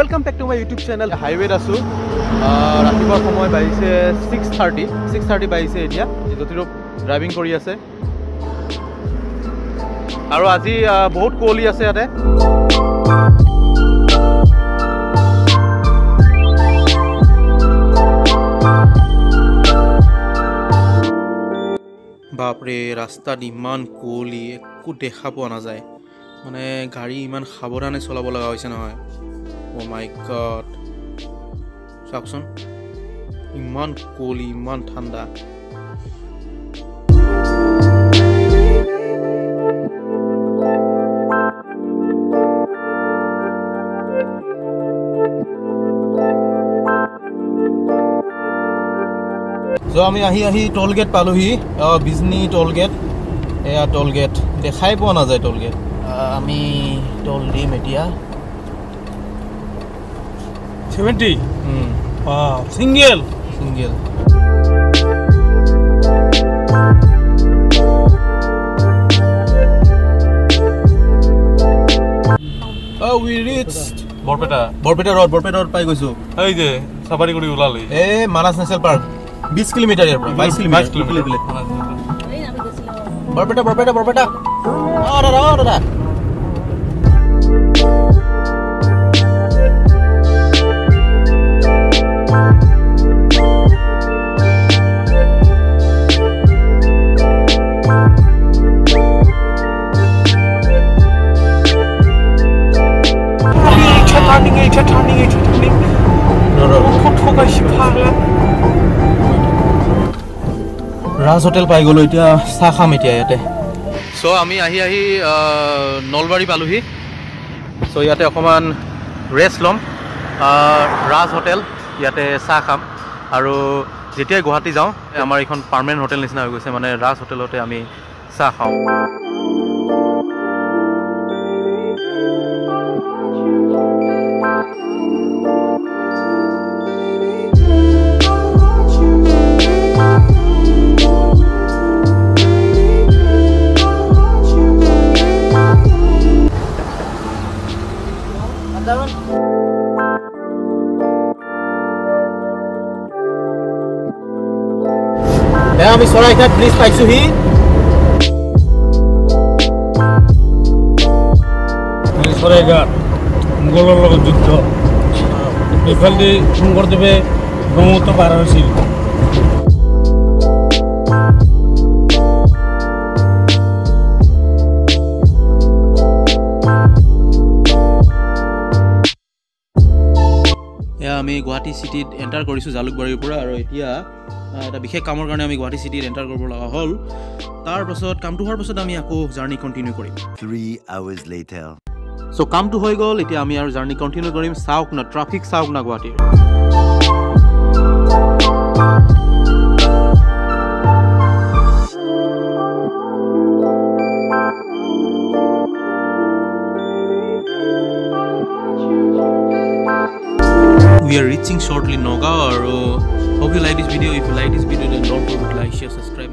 Welcome back to my YouTube channel হাইৱেত আছোঁ আহ, ৰাতিপুৱাৰ সময় বাজিছে ছিক্স থাৰ্টি ছিক্স থাৰ্টি বাজিছে এতিয়া জ্যোতিৰূপ ড্ৰাইভিং কৰি আছে। আৰু আজি বহুত কুঁৱলী আছে ইয়াতে। বাপৰে ৰাস্তাত ইমান কুঁৱলী একো দেখা পোৱা নাযায়। মানে গাড়ী ইমান সাৱধানে চলাব লগা হৈছে নহয়। অ' মাই গড চাওকচোন। ইমান কুঁৱলী ইমান ঠাণ্ডা। চ' আমি আহি আহি ট'ল গেট পালোহি। বিজনী ট'ল গেট এয়া ট'ল গেট দেখাই পোৱা নাযায় ট'ল গেট আমি ট'ল দিম এতিয়া। Seventy single single Oh, we reached Barpeta Barpeta road Barpeta road পাই গৈছো। এই যে সাফারি কৰি ওলালি। এ মানাস নেশনাল পাৰ্ক বিশ কিলোমিটাৰ ইয়াৰ পৰা বাইছ কিলোমিটাৰ। কিলোমিটাৰ। বৰপেটা বৰপেটা বৰপেটা। দাদা দাদা। এইটা টাৰ্নিং এইটা টাৰ্নিং ৰ, ৰ, ৰ। খুব ঠকাইছি পাগলা ৰাজ হোটেল পাই গ'লোঁ এতিয়া চাহ খাম এতিয়া ইয়াতে চ' আমি আহি আহি নলবাৰী পালোহি চ' ইয়াতে অকণমান ৰেষ্ট ল'ম ৰাজ হোটেল ইয়াতে চাহ খাম আৰু যেতিয়াই গুৱাহাটী যাওঁ আমাৰ এইখন পাৰ্মানেণ্ট হোটেল নিচিনা হৈ গৈছে মানে ৰাজ হোটেলতে আমি চাহ খাওঁ এয়া আমি চৰাইঘাট ব্ৰিজ পাইছোহি চৰাইঘাট মোগলৰ লগত যুদ্ধ। এইফালেদি শংকৰদেৱে ব্ৰহ্মপুত্ৰ পাৰ হৈছিল। গুৱাহাটী চিটিত এণ্টাৰ কৰিছোঁ জালুকবাৰীৰ পৰা আৰু এতিয়া এটা বিশেষ কামৰ কাৰণে আমি গুৱাহাটী চিটিত এণ্টাৰ কৰিব লগা হ'ল। তাৰপাছত কামটো হোৱাৰ পাছত আমি আকৌ জাৰ্ণি কণ্টিনিউ কৰিম. চ' কামটো হৈ গ'ল এতিয়া আমি আৰু জাৰ্ণি কণ্টিনিউ কৰিম। চাওক না ট্ৰাফিক চাওক না গুৱাহাটীৰ। We are reaching shortly Nogao. Or, uh, hope you like this video. If you like this video, then don't forget to like, share, subscribe.